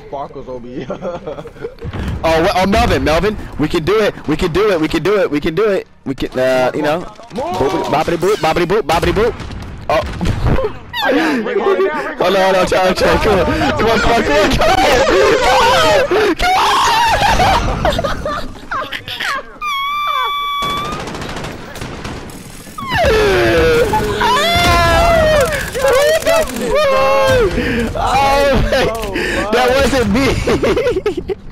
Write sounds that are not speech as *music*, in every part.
Sparkles on me. *laughs* oh, well, oh, Melvin, Melvin, we can do it. We can do it. We can do it. We can do it. We can, uh, you know, boopity, boppity boop, boppity boop, boppity boop. Oh. hold on, hold on, try, try, come on, come on, come on, come on, come on, *laughs* come on. That wasn't me. *laughs*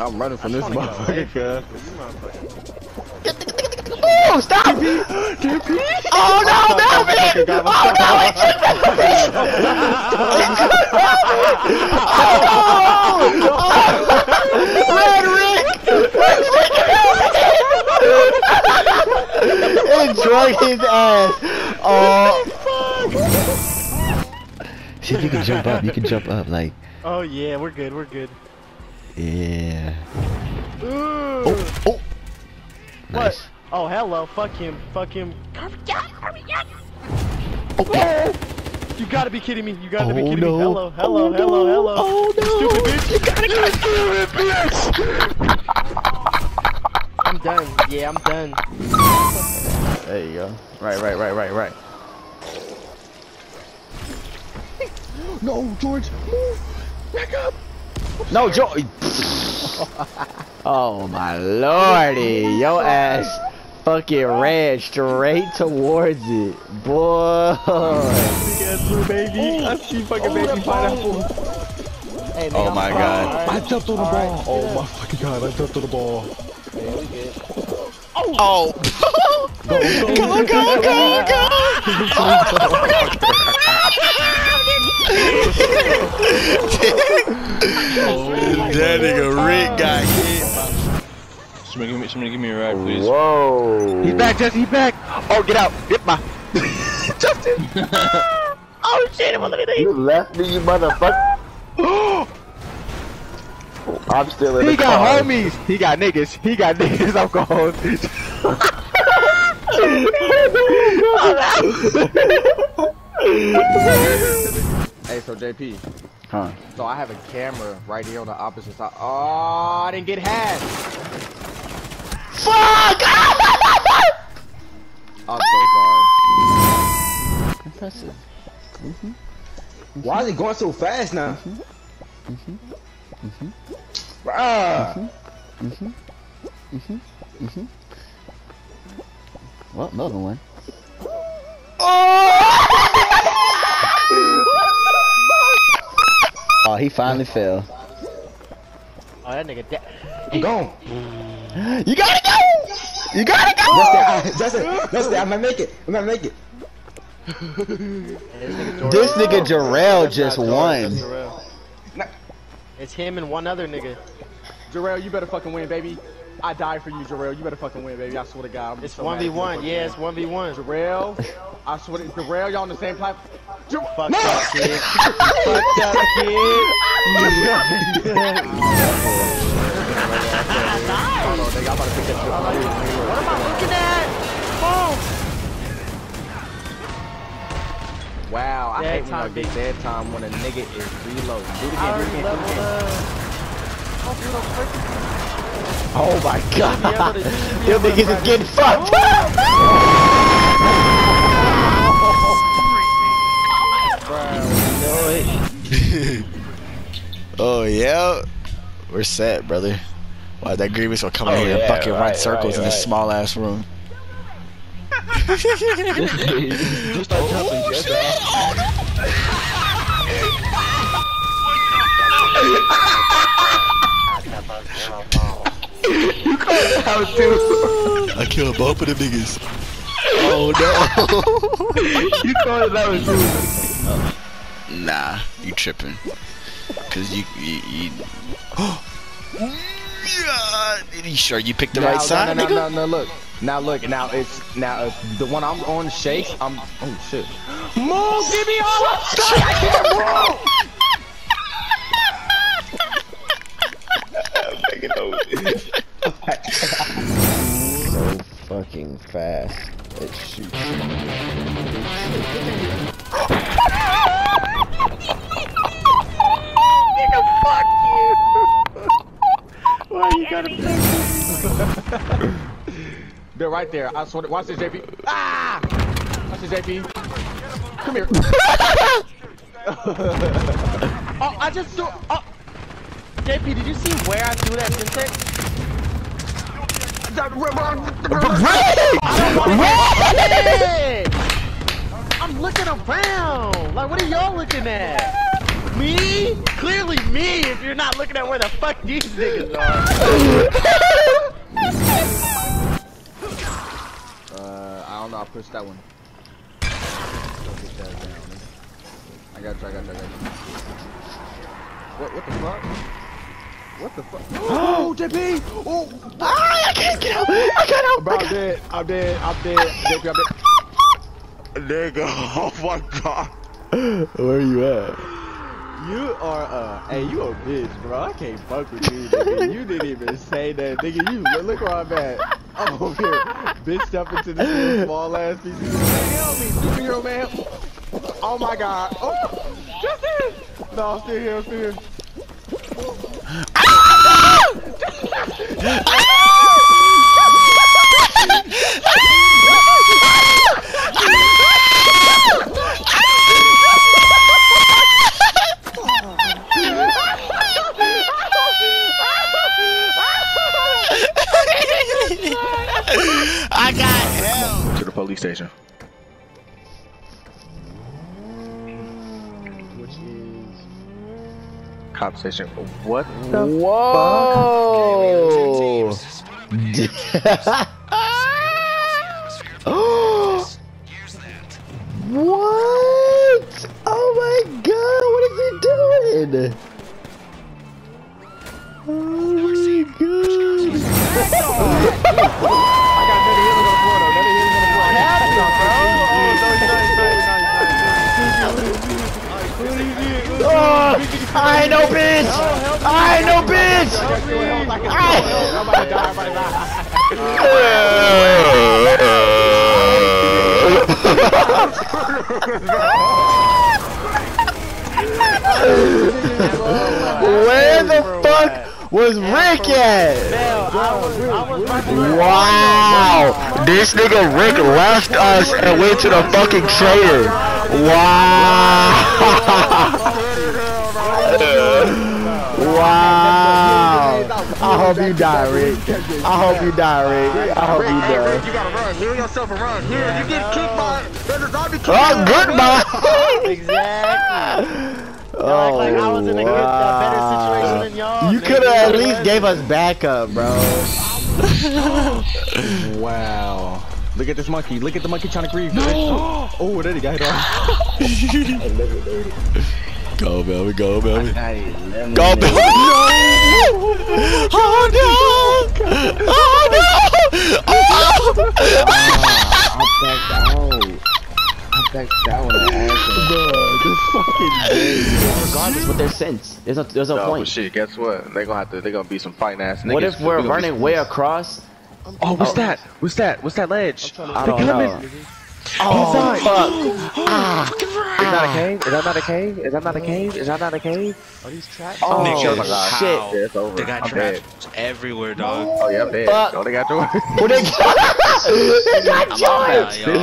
I'm running from this motherfucker, Oh, stop! oh no, Melvin! Oh, oh no, it's Oh no! Red Rick! it drug his ass. Oh. See if you can jump up. You can jump up like. Oh yeah, we're good. We're good. Yeah. Ooh. Oh, oh. Nice. What? Oh, hello. Fuck him. Fuck him. Okay. Oh. You gotta be kidding me. You gotta oh, be kidding no. me. Hello, hello, oh, hello, no. hello. Oh no. Stupid bitch. You gotta get stupid bitch. I'm done. Yeah, I'm done. There you go. Right, right, right, right, right. *laughs* no, George, move. Back up. No, George. *laughs* oh my lordy, yo ass fucking ran straight towards it, boy. Big ass blue baby. I see fucking baby pineapple. Hey, Oh my god. I jumped on the ball. Oh my fucking god, I jumped on the ball. Oh. *laughs* go, go, go, go, *laughs* *laughs* that nigga Rick got hit. Somebody give me, somebody give me a ride, please. Whoa. He's back, Jesse. He's back. Oh, get out. Get my. *laughs* Justin. *laughs* oh shit! I'm on You left me, you motherfucker. *gasps* I'm still in He the got homies. He got niggas. He got *laughs* niggas. I'm going. Hey, so JP. Huh? So I have a camera right here on the opposite side. Oh, I didn't get hacked. Fuck! I'm so sorry. Impressive. Mm-hmm. Why is it going so fast now? Mm-hmm. Bruh. Well, Melvin won. Oh, oh, he finally fell. Oh, that nigga dead. I'm gone. You gotta go! You gotta go! That's it. *laughs* That's it. That's it. I might make it. I might make it. This nigga Jarrell just won. It's him and one other nigga. Jarrell, you better fucking win, baby. I die for you, Jarrell. You better fucking win, baby. I swear to God. I'm It's so mad 1v1. Yeah, it's 1v1. Jarrell, I swear to Jarrell, y'all on the same platform. Jar- Fuck No! that kid. Fuck that Hold *laughs* on, nigga. I'm about to pick that shit up. What am I looking at? Oh! Wow, I Dead hate when I get dead time when a nigga is reloading. Do it again, do it again, do it again. Oh, dude, I'm freaking. Oh my *laughs* god. to- you Them niggas is getting fucked. *laughs* oh yeah. We're set, brother. Wow, that Grievous will come oh, in Oh, here and yeah, fucking run circles right, in this right. small ass room. *laughs* Just start jumping, Oh, just shit. I killed both of the niggas. Oh no. *laughs* You called it out too. Nah, you tripping. Cause you, you, you *gasps* *gasps* Yeah. You sure you picked the Now, right side, no, no, nigga? no, no, no, look. Now look, now it's now uh, the one I'm on shakes. I'm oh shit. Move, give me all the stuff. I can't move. So fucking fast. It shoots. *laughs* They're right there. I swear. to- Watch this, JP. Ah! Watch this, JP. Come here. *laughs* oh, I just threw. Oh. JP, did you see where I threw that syntax? Hey! *laughs* I'm looking around. Like, what are y'all looking at? Me? Clearly me. If you're not looking at where the fuck these niggas are. Uh, I don't know. I pushed that one. Don't get that down, man. I got you. I got you. I got you. What? What the fuck? What the fuck? *gasps* Oh, JP! Oh, Ah, I can't get out. I can't out. bro, I'm dead. I'm dead. I'm dead. JP, I'm dead. Nigga, *laughs* oh my god. Where are you at? You are uh, hey, you a bitch, bro. I can't fuck with you, nigga. You didn't even say that, nigga. You look, where I'm at. I'm over here, into this small ass piece. of Help me, superhero man. Oh my god. Oh, just here. No, I'm still here. I'm still here. *laughs* I got help. To the police station. Which is Cop station. What the Whoa! *laughs* what? Oh my god, what is he doing? I ain't no bitch! I ain't no bitch! *laughs* Where the fuck was Rick at? Wow! This nigga Rick left us and went to the fucking. Wow! Wow! *laughs* I hope you die, Rick. I hope you die, Rick. I hope you die. you gotta run. Heal yourself and run. Here, you get kicked by. There's a zombie kick. Oh, goodbye! *laughs* Exactly. Oh, like I was in a good, uh, better situation wow. than y'all. You could have at least gave us backup, bro. *laughs* Wow. Look at this monkey. Look at the monkey trying to grieve. No. *gasps* oh, there he got hit off. Go, baby. Go, baby. Go, Go, *laughs* Melvin. Oh no! Oh no! Oh! I backed out. I backed out when I asked him. Regardless what their sense. There's no, there's no No, but point. shit, guess what? They gonna have to. They gonna be some fighting ass niggas. What if we're We gonna be running way across? Oh, what's that? What's that? What's that ledge? I don't know. Oh, fuck. Is *gasps* ah. That a cave? Is that not a ah. cave? Is that not a cave? Is that not a cave? Are these traps? Oh, Nigga, my God. shit. Yeah, it's over. They got I'm dead. traps everywhere, dog. Oh yeah, I'm dead. Fuck. Oh, they got yours. *laughs* Who they got? they got I'm joints. yo.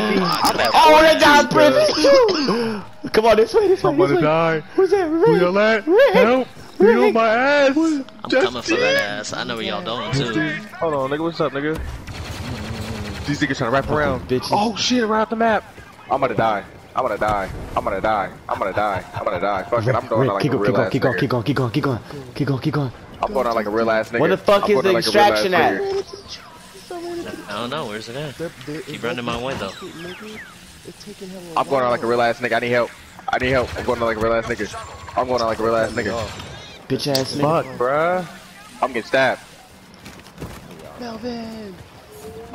Oh, they got bro. *gasps* Come on, this way, this way, I'm this gonna way. die. Who's that? Rick. Who at? Rick. Help! You on my ass! I'm coming for that ass. I know where y'all going too. Hold on, nigga. What's up, nigga? These niggas trying to wrap around. bitches. Oh shit, around the map. I'm gonna die. I'm gonna die. I'm gonna die. I'm gonna die. I'm gonna die. Fuck it. I'm going Rick, out like keep a going, real keep going, keep going, keep going, keep going, keep going, keep going, keep going. I'm going out like a real ass nigga. Where the fuck I'm is going the out like a real ass extraction at? nigga. I don't know. Where's it at? Keep running my way though. I'm going out like a real ass nigga. I need help. I need help. I'm going out like a real ass nigga. I'm going out like a real ass nigga. Bitch ass nigga. Fuck, bruh. I'm getting stabbed. Melvin.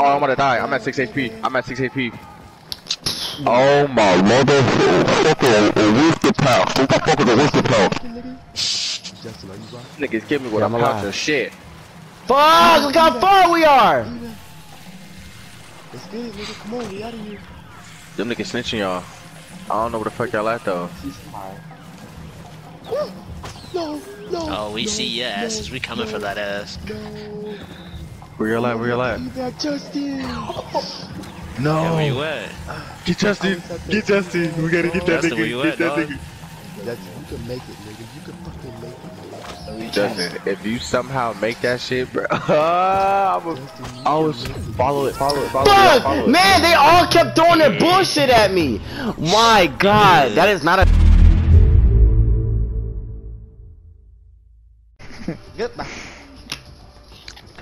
Oh, I'm gonna die. I'm at 6 HP. I'm at 6 HP. Oh my motherfucker, a whiskey pal. Who the fuck is a whiskey pal? Justin, are you right? Niggas give me what Yeah, I'm I'm about to shit. Fuck! Look how far we are. Let's get it, nigga. Come on, we out of here. Them niggas snitching y'all. I don't know where the fuck y'all at though. No, no. Oh, we no, see your no, asses. We coming for that ass. No. Where y'all at? Where y'all at? You got Justin. Yeah, where you at? Ah. Get Justin. Get Justin. We gotta get that Justin, nigga. Get at, that dog? nigga. Justin, you can make it, nigga. You can fucking make it, nigga. Justin, if you somehow make that shit, bro, *laughs* I'm a, Justin, you I was can it. follow it, follow it, follow it, follow Fuck! it. Man, they all kept throwing their bullshit at me. My God, that is not a.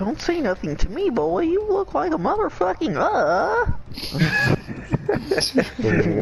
Don't say nothing to me, boy. You look like a motherfucking uh. *laughs* *laughs*